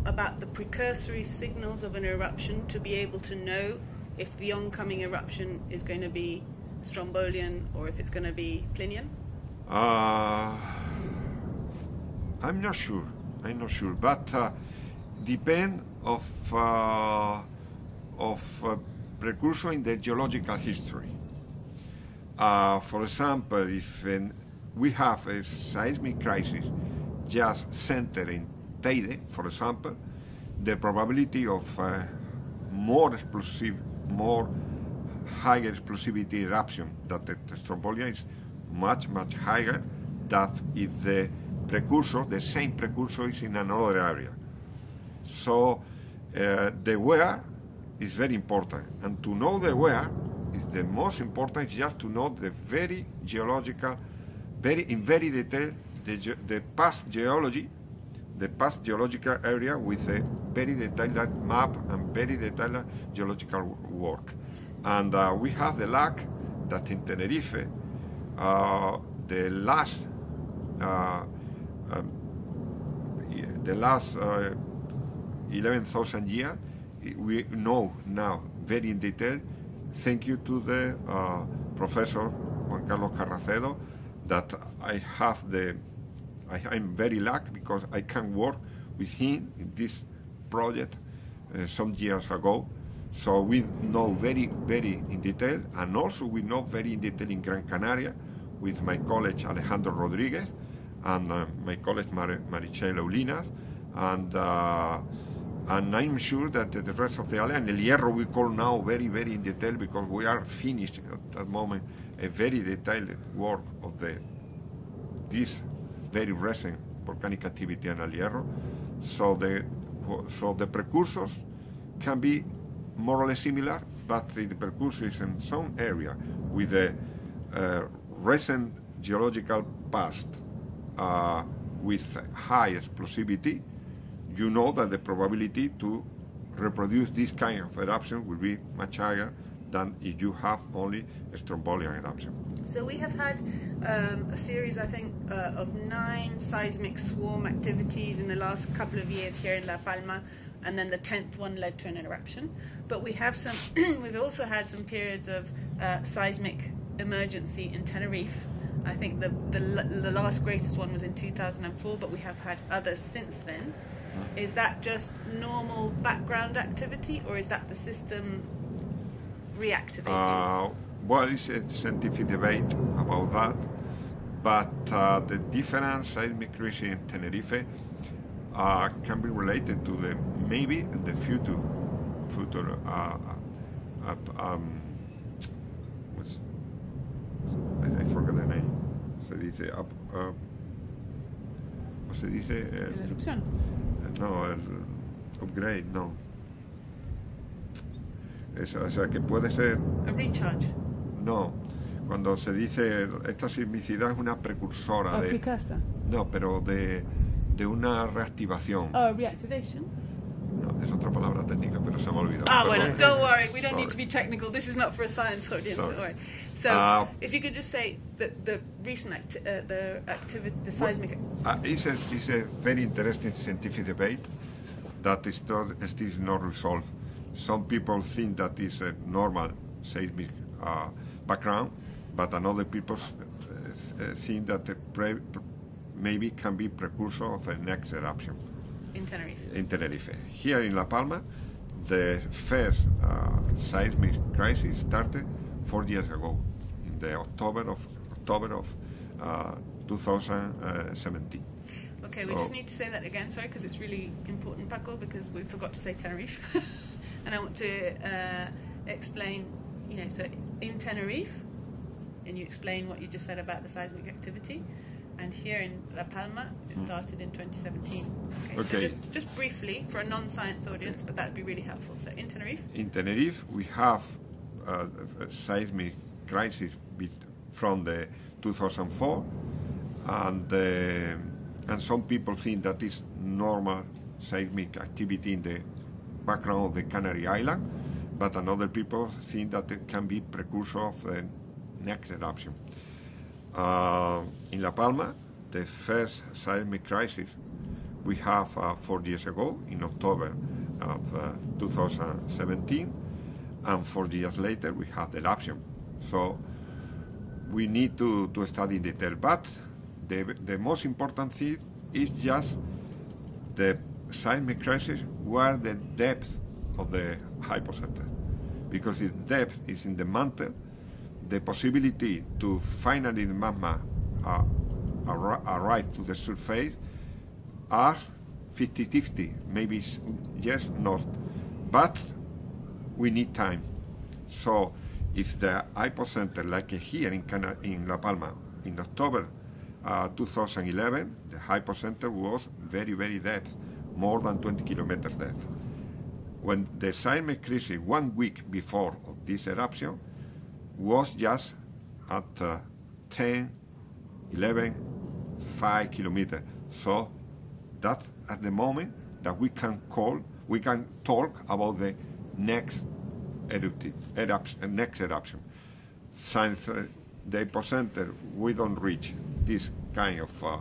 about the precursory signals of an eruption to be able to know if the oncoming eruption is going to be Strombolian or if it's going to be Plinian? Uh, I'm not sure. I'm not sure, but uh, depend of uh, of uh, precursor in the geological history. Uh, for example, if um, we have a seismic crisis just centered in Teide, for example, the probability of uh, more explosive, more higher explosivity eruption that the Strombolian is much, much higher than if the precursor, the same precursor is in another area. So uh, the where is very important. And to know the where is the most important just to know the very geological, very in very detail, the, the past geology, the past geological area with a very detailed map and very detailed geological work. And uh, we have the luck that in Tenerife, uh, the last uh, um, the last uh, 11,000 years, we know now very in detail, thank you to the uh, professor Juan Carlos Carracedo, that I have the, I, am very lucky because I can work with him in this project uh, some years ago. So we know very, very in detail, and also we know very in detail in Gran Canaria with my colleague Alejandro Rodriguez and uh, my colleague Mar- Marichel Ulinas, and uh, and I'm sure that the rest of the island, El Hierro, we call now very, very in detail because we are finished at that moment a very detailed work of the this very recent volcanic activity in El Hierro. So the so the precursors can be more or less similar, but the precursors in some area with a uh, recent geological past uh, with high explosivity you know that the probability to reproduce this kind of eruption will be much higher than if you have only a strombolian eruption. So we have had um, a series, I think, uh, of nine seismic swarm activities in the last couple of years here in La Palma, and then the tenth one led to an eruption. But we have some. we've also had some periods of uh, seismic emergency in Tenerife. I think the, the the last greatest one was in 2004, but we have had others since then. Is that just normal background activity, or is that the system reactivating? Uh, well, it's a scientific debate about that, but uh, the different seismic crisis in Tenerife uh, can be related to the maybe the future future uh, uh, um, I, I, the name. Se dice uh, se dice erupción. No, el upgrade, no. Eso, o sea, que puede ser... A recharge. No, cuando se dice esta sismicidad es una precursora de... No, pero de, de una reactivación. Oh, reactivation. No, es otra palabra técnica, pero se me ha olvidado. Ah, bueno, don't worry, we don't Sorry. need to be technical. This is not for a science audience. Sorry. All right. So, uh, if you could just say the, the recent acti- uh, the activity, the seismic. Well, uh, it's, a, it's a very interesting scientific debate that is still, still not resolved. Some people think that it's a normal seismic uh, background, but another people uh, uh, think that the pre- maybe can be precursor of a next eruption. In Tenerife. In Tenerife. Here in La Palma, the first uh, seismic crisis started four years ago, in the October of October of uh, 2017. Okay, we so just need to say that again, sorry, because it's really important, Paco, because we forgot to say Tenerife, and I want to uh, explain. You know, so in Tenerife, and you explain what you just said about the seismic activity and here in La Palma, it hmm. started in 2017. Okay, okay. So just, just briefly for a non-science audience, but that would be really helpful. So in Tenerife? In Tenerife, we have uh, a seismic crisis from the 2004, and uh, and some people think that is normal seismic activity in the background of the Canary Island, but another people think that it can be precursor of the next eruption. Uh, in La Palma, the first seismic crisis we have uh, four years ago in October of uh, 2017, and four years later we had the eruption. So we need to, to study detail, but the, the most important thing is just the seismic crisis where the depth of the hypocenter, because its depth is in the mantle the possibility to finally the magma uh, arrive to the surface are 50-50, maybe yes, not. But we need time. So if the hypocenter, like here in, Cana in La Palma, in October uh, 2011, the hypocenter was very, very depth, more than 20 kilometers depth. When the seismic crisis, one week before of this eruption, was just at uh, 10, 11, 5 kilometers. So that's at the moment that we can call, we can talk about the next eruptive, eruption, next eruption. Since uh, the epicenter, we don't reach this kind of, uh,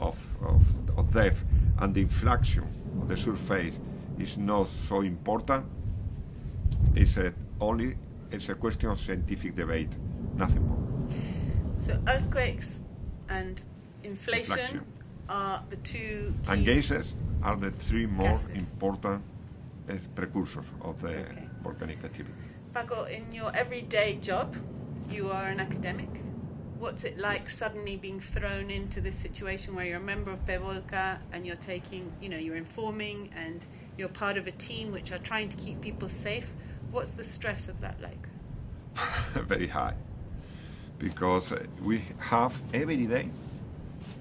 of, of, of depth, and the inflection of the surface is not so important. It's a, only it's a question of scientific debate, nothing more. So earthquakes and inflation, Inflation. are the two. And gases are the three more Gases. important uh, precursors of the Okay. volcanic activity. Paco, in your everyday job, you are an academic. What's it like suddenly being thrown into this situation where you're a member of Pevolca and you're taking, you know, you're informing and you're part of a team which are trying to keep people safe? What's the stress of that like? very high. Because uh, we have every day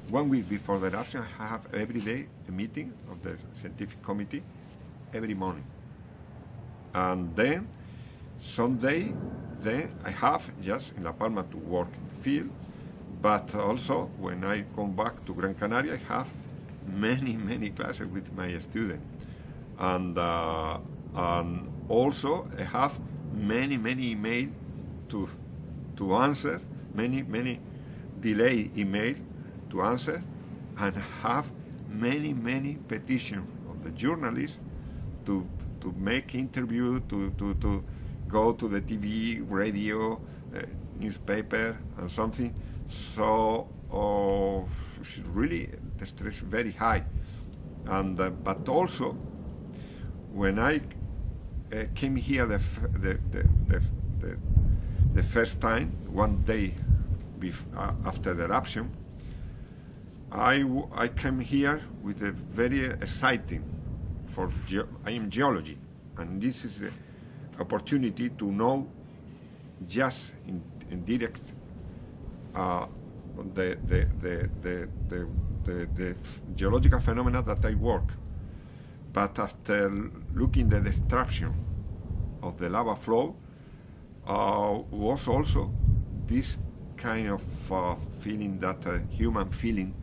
one week before the eruption I have every day a meeting of the scientific committee every morning. And then Sunday then I have just in La Palma to work in the field but also when I come back to Gran Canaria I have many many classes with my students and uh, and also I have many many email to to answer many many delay email to answer and have many many petition of the journalists to to make interview to to, to go to the TV radio uh, newspaper and something. So uh, really the stress very high. And uh, but also when I uh, came here the, the, the, the, the, first time, one day uh, after the eruption, I, I came here with a very exciting for I am geology, and this is the opportunity to know just in, in direct uh, the, the, the, the, the, geological phenomena that I work. But after looking at the destruction of the lava flow uh, was also this kind of uh, feeling that uh, human feeling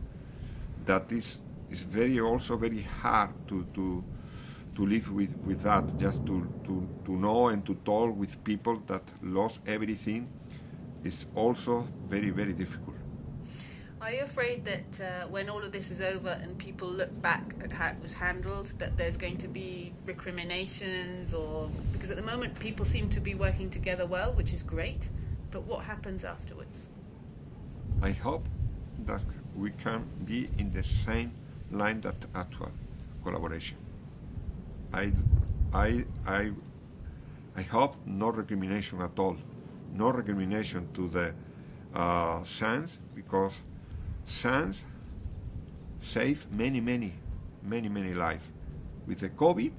that is is very also very hard to to to live with, with that just to, to, to know and to talk with people that lost everything is also very very difficult Are you afraid that uh, when all of this is over and people look back at how it was handled, that there's going to be recriminations or because at the moment people seem to be working together well, which is great, but what happens afterwards? I hope that we can be in the same line that actual collaboration. I, I, I, I hope no recrimination at all, no recrimination to the uh, because science saved many, many, many, many lives with the COVID,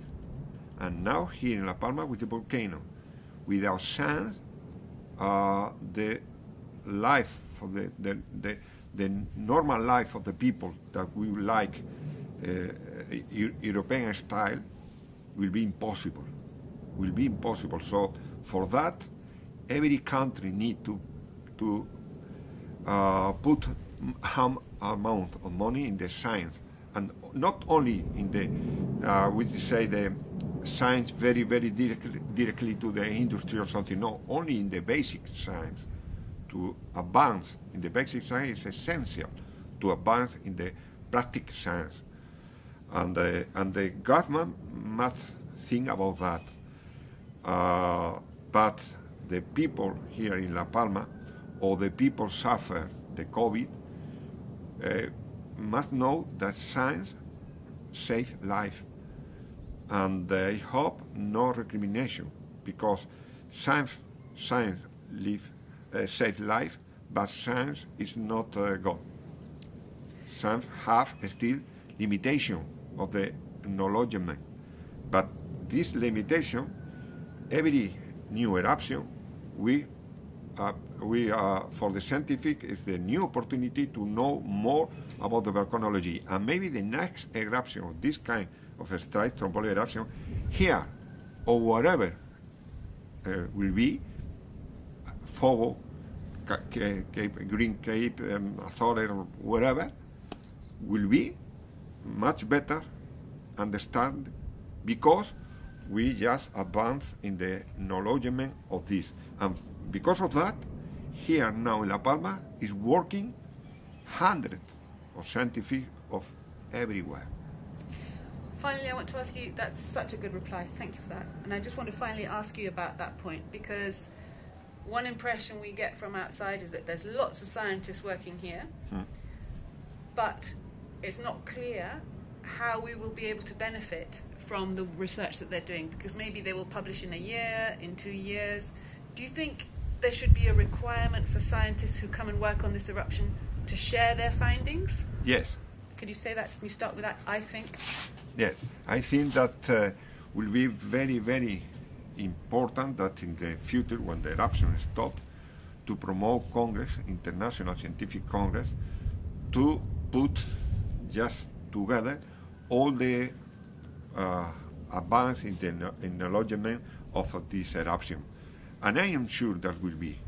and now here in La Palma with the volcano. Without science, uh, the life for the, the, the, the normal life of the people that we like uh, European style will be impossible. Will be impossible. So for that, every country need to to uh, put some amount of money in the science, and not only in the uh, we say the science very very directly, directly to the industry or something. No, only in the basic science. To advance in the basic science is essential to advance in the practical science, and the, and the government must think about that. Uh, but the people here in La Palma, or the people suffer the COVID, uh, must know that science saves life. And I hope no recrimination, because science, science live, uh, save life, but science is not uh, God. Science have still limitation of the acknowledgement, but this limitation every new eruption, we, uh, we uh, for the scientific, is the new opportunity to know more about the volcanology. And maybe the next eruption of this kind of a strike stromboli eruption here or wherever uh, will be Fogo, Ca- Ca- Cape, Green Cape, um, Azores, or wherever, will be much better understand because we just advance in the acknowledgement of this. And because of that, here now in La Palma is working hundreds of scientific of everywhere. Finally, I want to ask you that's such a good reply. Thank you for that. And I just want to finally ask you about that point because one impression we get from outside is that there's lots of scientists working here, Hmm. but it's not clear how we will be able to benefit from the research that they're doing because maybe they will publish in a year, in two years. Do you think there should be a requirement for scientists who come and work on this eruption to share their findings? Yes, Could you say that? Can you start with that? I think. yes. I think that uh, will be very, very important that in the future, when the eruption stop, to promote Congress, International Scientific Congress, to put just together all the uh, advance in the acknowledgement of this eruption. And I am sure that will be,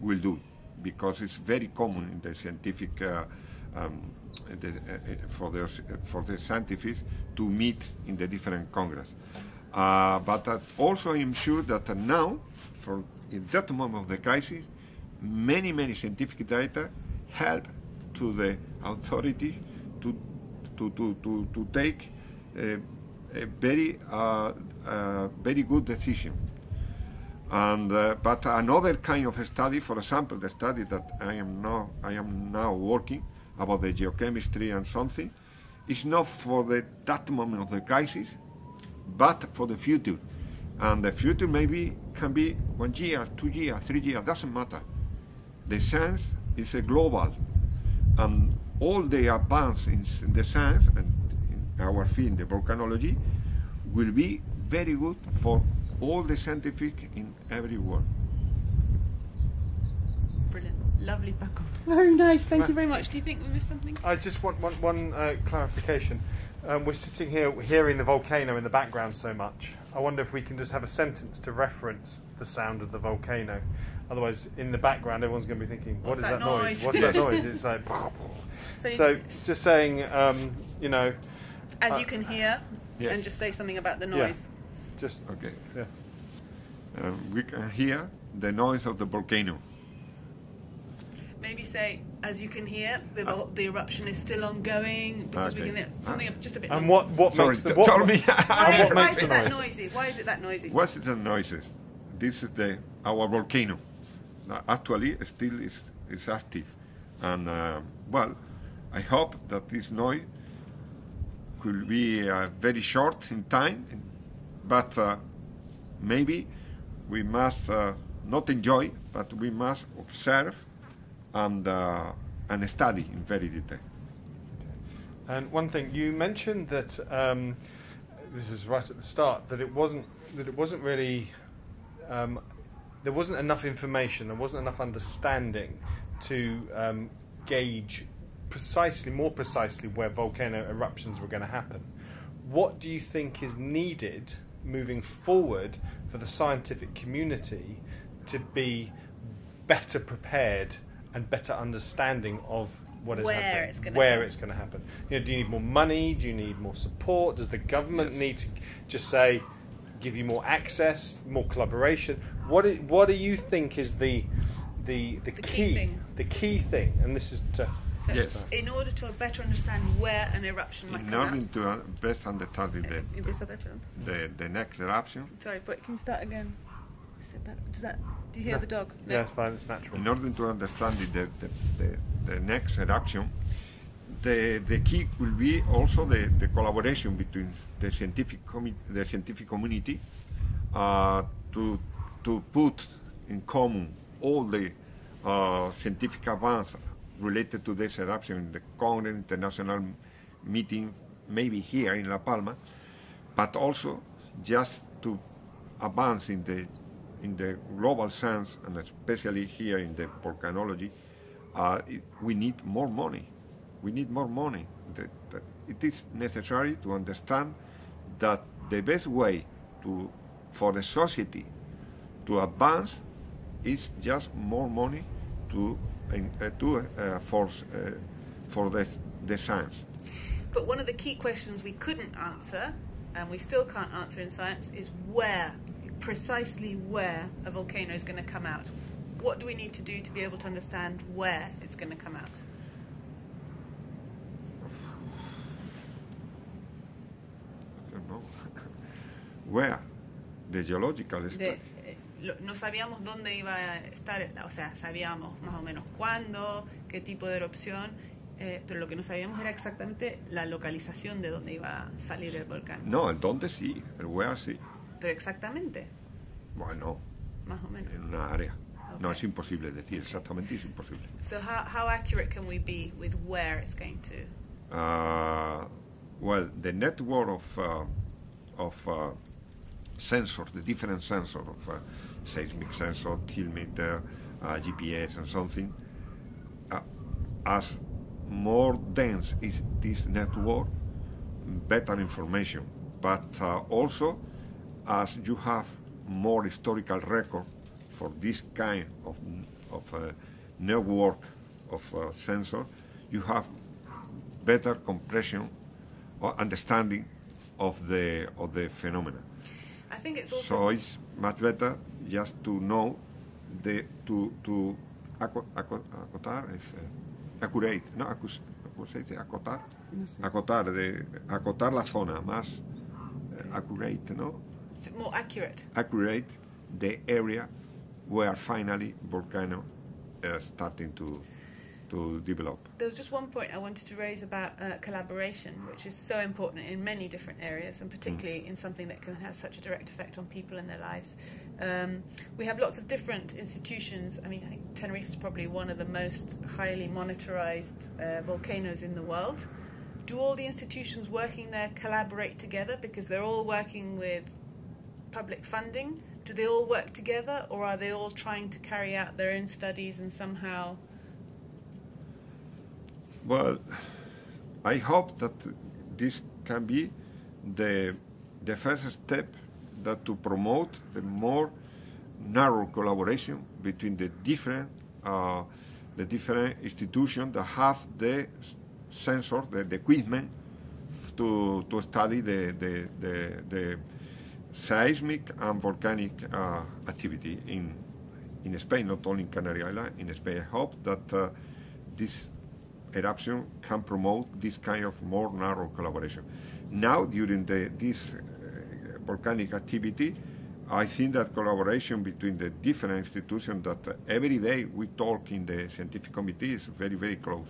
will- do, because it's very common in the scientific, uh, um, the, uh, uh, for, the, for the scientists to meet in the different congress. Uh, but that also I am sure that now, for in that moment of the crisis, many, many scientific data help to the authorities to, to, to, to, to take a, a very, uh, uh, very good decision. And, uh, but another kind of study, for example, the study that I am now, I am now working about the geochemistry and something, is not for the, that moment of the crisis, but for the future. And the future maybe can be one year, two years, three years, doesn't matter. The science is a global, and all the advance in the science and in our field, the volcanology, will be very good for all the scientific in every world. Brilliant. Lovely, Paco. Very nice. Thank you very much. Do you think we missed something? I just want one, one uh, clarification. Um, we're sitting here hearing the volcano in the background so much. I wonder if we can just have a sentence to reference the sound of the volcano. Otherwise, in the background, everyone's going to be thinking, "What What's is that that, noise? noise?" What's that noise?" It's like. So, So, just saying, um, you know, as uh, you can hear, Yes. and just say something about the Yeah. noise. Just Okay. yeah. Um, we can hear the noise of the volcano. Maybe say, as you can hear, the, vol- the eruption is still ongoing because we can hear something just a bit. And longer. what what Sorry, makes the what, tell me. Why, is, what why is it that noisy? Why is it that noisy? What's the noises? This is the our volcano. Uh, actually, still is is active, and uh, well, I hope that this noise could be uh, very short in time, but uh, maybe we must uh, not enjoy, but we must observe and uh, and study in very detail. And one thing you mentioned that um, this is right at the start that it wasn't that it wasn't really um, there wasn't enough information, there wasn't enough understanding to um, gauge precisely, more precisely, where volcano eruptions were going to happen. What do you think is needed moving forward for the scientific community to be better prepared and better understanding of what is Where happening, it's gonna where happen. it's going to happen? You know, do you need more money? Do you need more support? Does the government Yes. need to just say, give you more access, more collaboration? What do, what do you think is the the the, The key thing. the key thing? And this is to So Yes. In order to better understand where an eruption might In come order out. to uh, best understand the, You'll be so there to them. the, the next eruption, Sorry, but can you start again? Is it better? Does that? Do you hear No. the dog? yeah, it's fine. It's natural. in order to understand the, the, the, the next eruption, the, the key will be also the, the collaboration between the scientific commu- the scientific community uh, to to put in common all the uh, scientific advance related to this eruption in the Congress International meeting, maybe here in La Palma, but also just to advance in the in the global sense, and especially here in the volcanology, uh, it, we need more money. We need more money. The, the, it is necessary to understand that the best way to for the society to advance is just more money to in, uh, to uh, for uh, for the the science. But one of the key questions we couldn't answer, and we still can't answer in science, is where, precisely where a volcano is going to come out. What do we need to do to be able to understand where it's going to come out? I don't know. Where? The geological De- study. Lo- no sabíamos dónde iba a estar, o sea, sabíamos más o menos cuándo, qué tipo de erupción, eh, pero lo que no sabíamos era exactamente la localización de dónde iba a salir el volcán. No, el dónde sí, el where sí. Pero exactamente, Bueno, más o menos. en una área. No, es imposible decir exactamente, es imposible. So how, how accurate can we be with where it's going to? Uh, well, the network of uh, of uh, sensors, the different sensors of uh, seismic sensor, tiltmeter, uh, GPS, and something, uh, as more dense is this network, better information. But uh, also, as you have more historical record for this kind of of uh, network of uh, sensor, you have better compression or understanding of the of the phenomena. I think it's also So it's much better just to know the to to aco- aco- acotar is uh, accurate, no acus, ¿cómo se dice? acotar, No sé. acotar de acotar la zona más eh, accurate, no more accurate. accurate the area where finally volcano is starting to to develop. There was just one point I wanted to raise about uh, collaboration, which is so important in many different areas, and particularly in something that can have such a direct effect on people and their lives. Um, we have lots of different institutions. I mean, I think Tenerife is probably one of the most highly monitorized uh, volcanoes in the world. Do all the institutions working there collaborate together because they're all working with public funding? Do they all work together, or are they all trying to carry out their own studies and somehow? Well, I hope that this can be the the first step that to promote the more narrow collaboration between the different uh, the different institutions that have the sensor, the, the equipment to to study the the, the, the seismic and volcanic uh, activity in in Spain, not only in Canary Island, in Spain. I hope that uh, this eruption can promote this kind of more narrow collaboration. Now, during the, this uh, volcanic activity, I think that collaboration between the different institutions that uh, every day we talk in the scientific committee is very, very close.